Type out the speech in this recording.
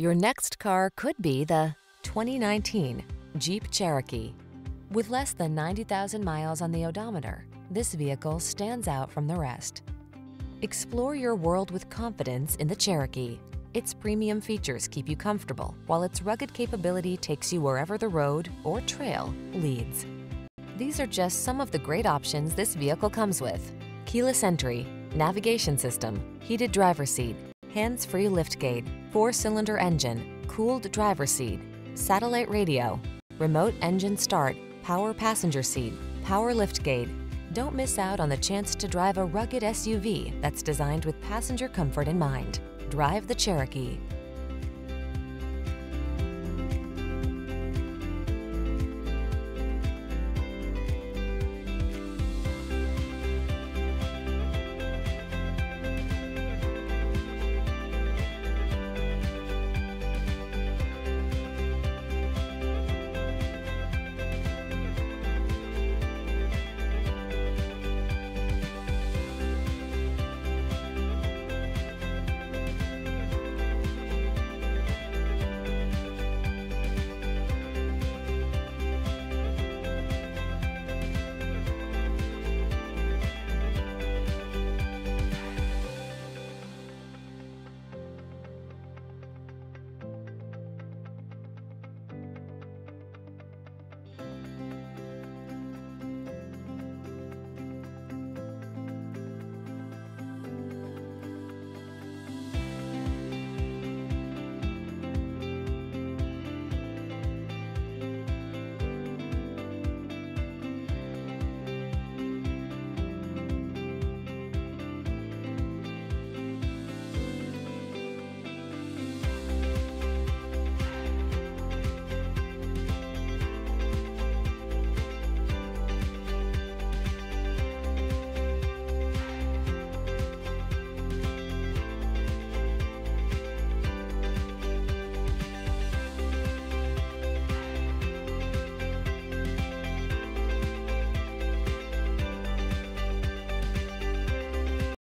Your next car could be the 2019 Jeep Cherokee. With less than 90,000 miles on the odometer, this vehicle stands out from the rest. Explore your world with confidence in the Cherokee. Its premium features keep you comfortable, while its rugged capability takes you wherever the road or trail leads. These are just some of the great options this vehicle comes with. Keyless entry, navigation system, heated driver seat, hands-free liftgate, four-cylinder engine, cooled driver seat, satellite radio, remote engine start, power passenger seat, power liftgate. Don't miss out on the chance to drive a rugged SUV that's designed with passenger comfort in mind. Drive the Cherokee.